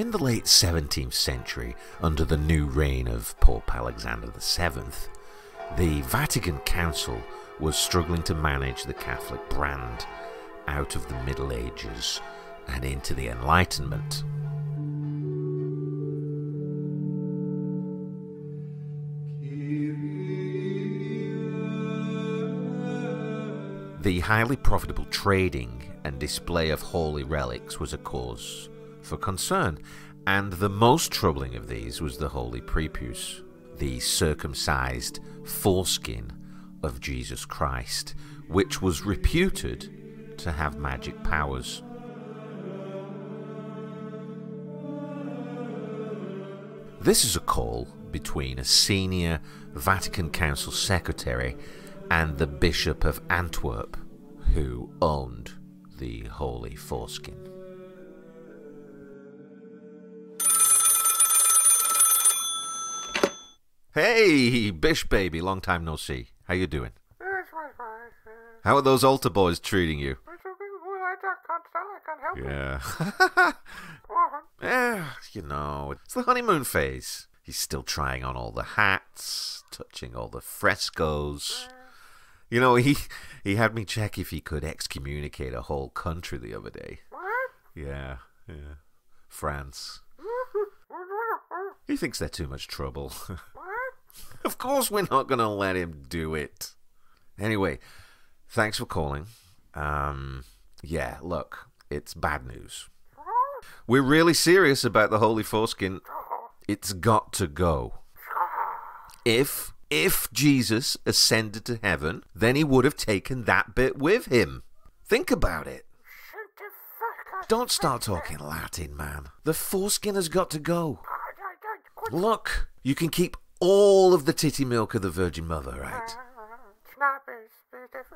In the late 17th century, under the new reign of Pope Alexander VII, the Vatican Council was struggling to manage the Catholic brand out of the Middle Ages and into the Enlightenment. The highly profitable trading and display of holy relics was a cause for concern, and the most troubling of these was the holy prepuce, the circumcised foreskin of Jesus Christ, which was reputed to have magic powers. This is a call between a senior Vatican Council secretary and the Bishop of Antwerp, who owned the holy foreskin. Hey, Bish baby, long time no see. How you doing? How are those altar boys treating you? Yeah. yeah, you know, it's the honeymoon phase. He's still trying on all the hats, touching all the frescoes. You know, he he had me check if he could excommunicate a whole country the other day. Yeah, yeah. France. He thinks they're too much trouble. of course we're not going to let him do it. Anyway, thanks for calling. Um, yeah, look, it's bad news. We're really serious about the holy foreskin. It's got to go. If if Jesus ascended to heaven, then he would have taken that bit with him. Think about it. Don't start talking Latin, man. The foreskin has got to go. Look, you can keep all of the titty milk of the Virgin Mother, right?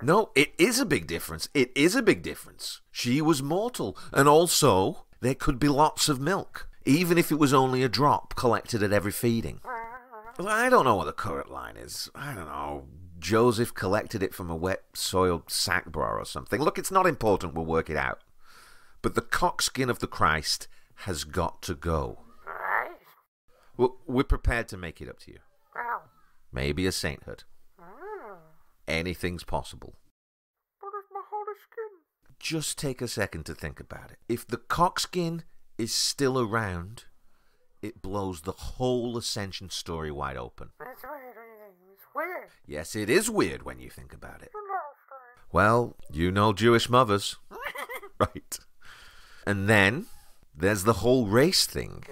No, it is a big difference. It is a big difference. She was mortal, and also there could be lots of milk, even if it was only a drop collected at every feeding. Well, I don't know what the current line is. I don't know. Joseph collected it from a wet, soiled sack bra or something. Look, it's not important. We'll work it out. But the cockskin of the Christ has got to go. We're prepared to make it up to you. Maybe a sainthood. Anything's possible. Just take a second to think about it. If the cockskin is still around, it blows the whole ascension story wide open. It's weird. It's weird. Yes, it is weird when you think about it. Well, you know Jewish mothers. right. And then there's the whole race thing.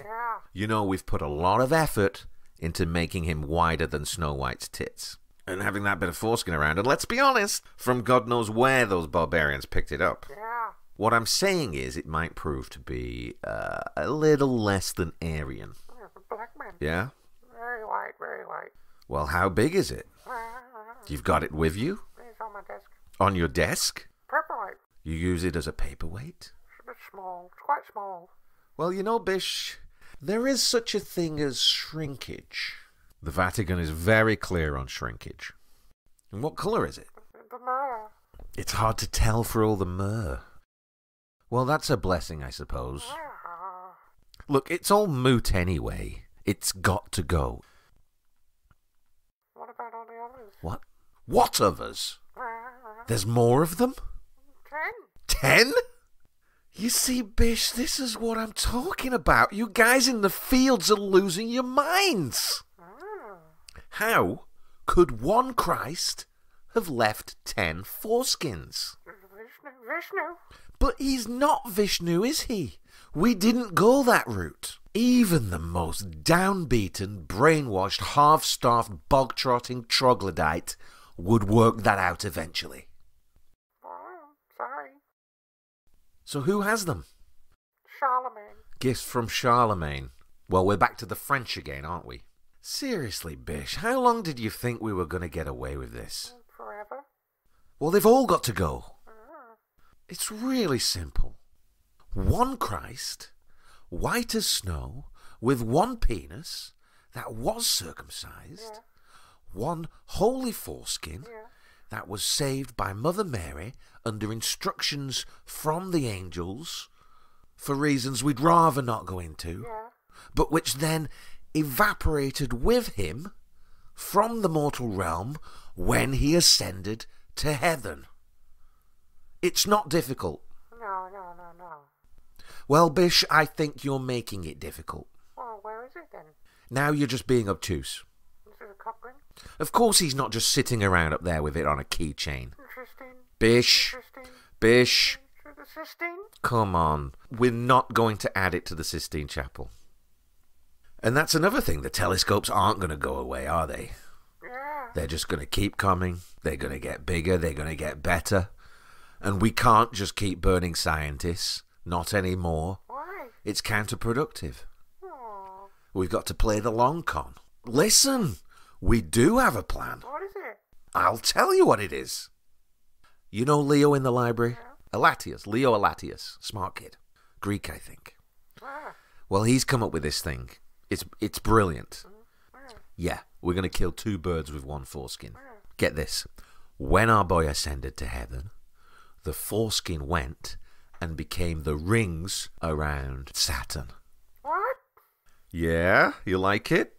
You know, we've put a lot of effort into making him wider than Snow White's tits. And having that bit of foreskin around, and let's be honest, from God knows where those barbarians picked it up. Yeah. What I'm saying is, it might prove to be uh, a little less than Aryan. Yeah? Very white, very white. Well, how big is it? You've got it with you? It's on my desk. On your desk? White. You use it as a paperweight? It's a bit small. It's quite small. Well, you know, Bish, there is such a thing as shrinkage. The Vatican is very clear on shrinkage. And what colour is it? The myrrh. It's hard to tell for all the myrrh. Well, that's a blessing, I suppose. Look, it's all moot anyway. It's got to go. What about all the others? What? What others? There's more of them? Ten. Ten? You see, Bish, this is what I'm talking about. You guys in the fields are losing your minds. How could one Christ have left ten foreskins? Vishnu. Vishnu. But he's not Vishnu, is he? We didn't go that route. Even the most downbeaten, brainwashed, half-starved, bog-trotting troglodyte would work that out eventually. Oh, sorry. So who has them? Charlemagne. Gifts from Charlemagne. Well, we're back to the French again, aren't we? Seriously, Bish, how long did you think we were going to get away with this? Forever. Well, they've all got to go. Ah. It's really simple. One Christ, white as snow, with one penis that was circumcised, Yeah. one holy foreskin Yeah. That was saved by Mother Mary under instructions from the angels for reasons we'd rather not go into, Yeah. but which then evaporated with him from the mortal realm when he ascended to heaven. It's not difficult. No, no, no, no. Well, Bish, I think you're making it difficult. Well, where is it then? Now you're just being obtuse. Is it a cock ring? Of course he's not just sitting around up there with it on a keychain. Bish, Bish, Is it the Sistine? come on. We're not going to add it to the Sistine Chapel. And that's another thing. The telescopes aren't going to go away, are they? Yeah. They're just going to keep coming. They're going to get bigger. They're going to get better. And we can't just keep burning scientists. Not anymore. Why? It's counterproductive. Oh, We've got to play the long con. Listen, we do have a plan. what is it? I'll tell you what it is. You know Leo in the library? Allatius, Leo Allatius, smart kid. Greek, I think. Ah, Well, he's come up with this thing. It's it's brilliant. yeah. Yeah, we're going to kill two birds with one foreskin. Get this. When our boy ascended to heaven, the foreskin went and became the rings around Saturn. What? Yeah, you like it?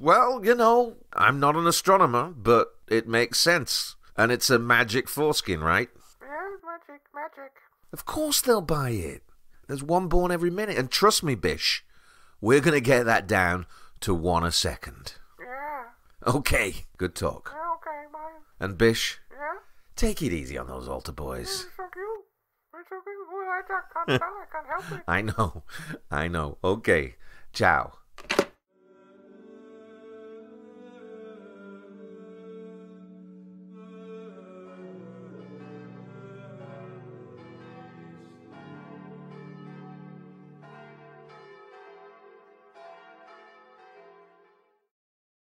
Well, you know, I'm not an astronomer, but it makes sense. And it's a magic foreskin, right? Yeah, magic, magic. Of course they'll buy it. There's one born every minute. And trust me, Bish, we're going to get that down to one a second. Yeah. Okay, good talk. Yeah, okay, bye. And Bish, Yeah? take it easy on those altar boys. It's so cute. So cute. Well, I just. I can't help it. I know, I know. Okay, ciao.